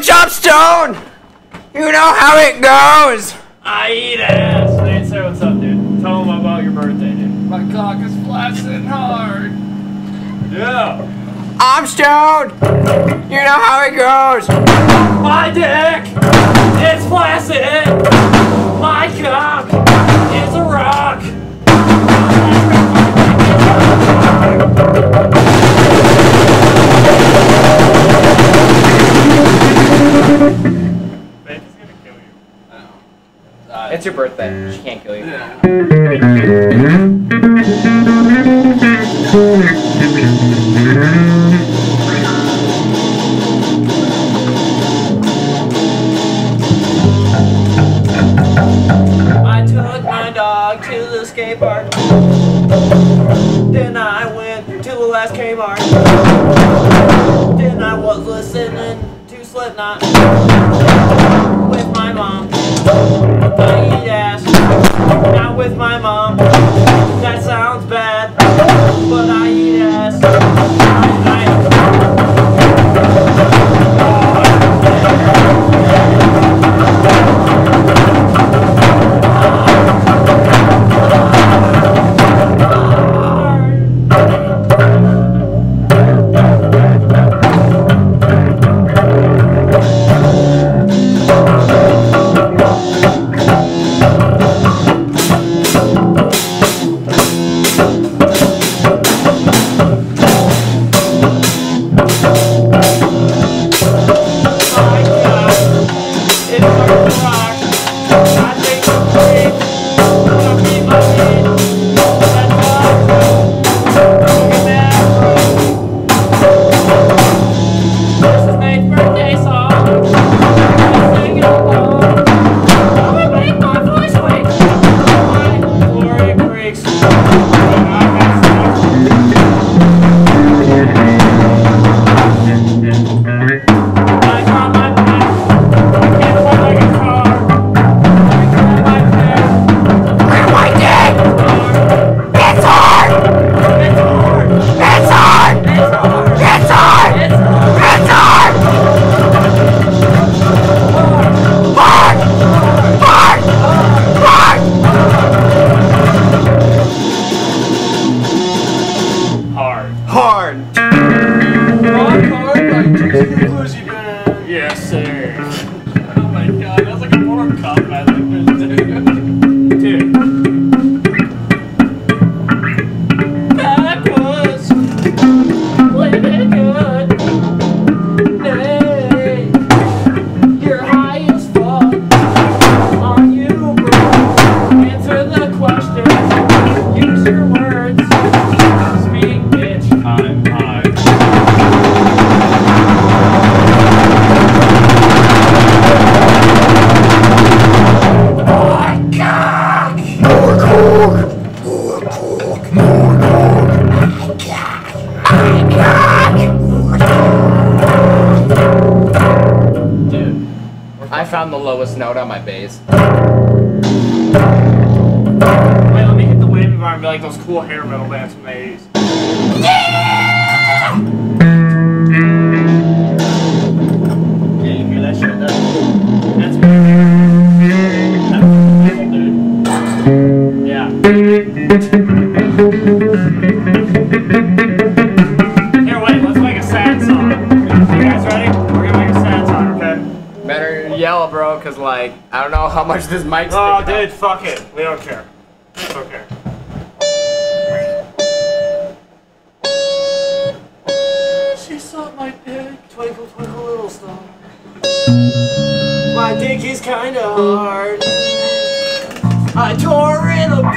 bitch, I'm stoned! You know how it goes! I eat ass. Hey, say what's up, dude. Tell them about your birthday, dude. My cock is flaccid hard. Yeah. I'm stoned! You know how it goes! My dick is flaccid. It's your birthday. She can't kill you. I took my dog to the skate park. Then I went to the last Kmart. Then I was listening to Slipknot with my mom. I found the lowest note on my bass. Wait, let me hit the wave environment like those cool hair metal bands from the 80s. Yeah, you hear that shit? That's, that's That's dude. Yeah. Like, I don't know how much this mic's Oh, picking up. dude, fuck it. We don't care. We don't care. She saw my dick. Twinkle, twinkle, little star. My dick is kinda hard. I tore it apart.